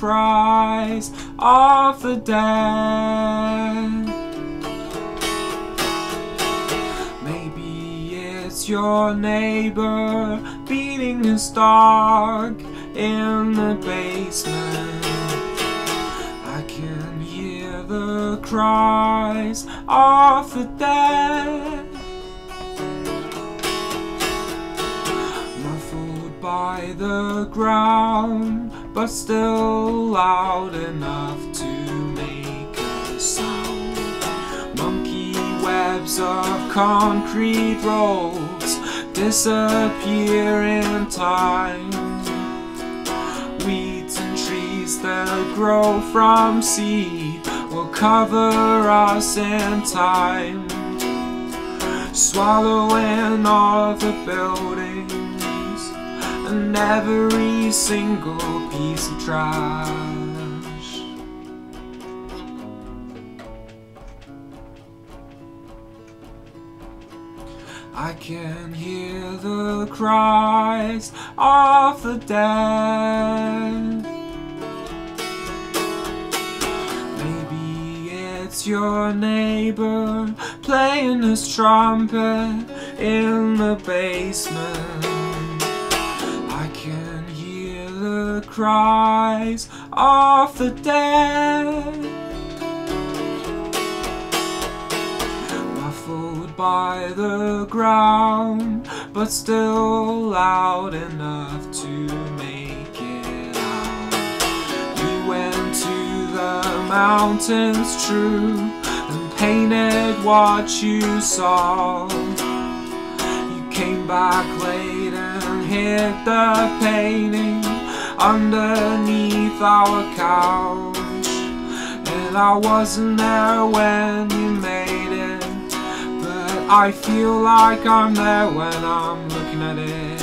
cries of the dead. Maybe it's your neighbor beating his dog in the basement. I can hear the cries of the dead. By the ground, but still loud enough to make a sound. Monkey webs of concrete rolls disappear in time. Weeds and trees that grow from seed will cover us in time. Swallowing all the buildings and every single piece of trash. I can hear the cries of the dead. Maybe it's your neighbor playing his trumpet in the basement. Can hear the cries of the dead. muffled by the ground, but still loud enough to make it out. You went to the mountains, true, and painted what you saw. You came back late hid the painting underneath our couch. And I wasn't there when you made it. But I feel like I'm there when I'm looking at it.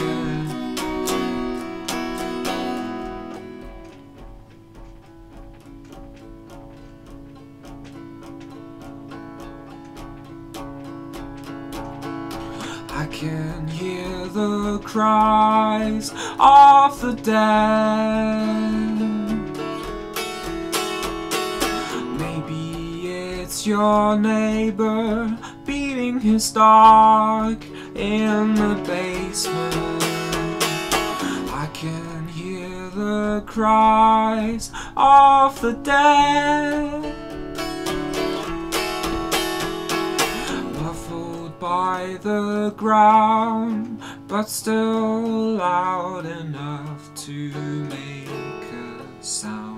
I can hear the cries of the dead. Maybe it's your neighbor beating his dog in the basement. I can hear the cries of the dead. Muffled by the ground, but still loud enough to make a sound.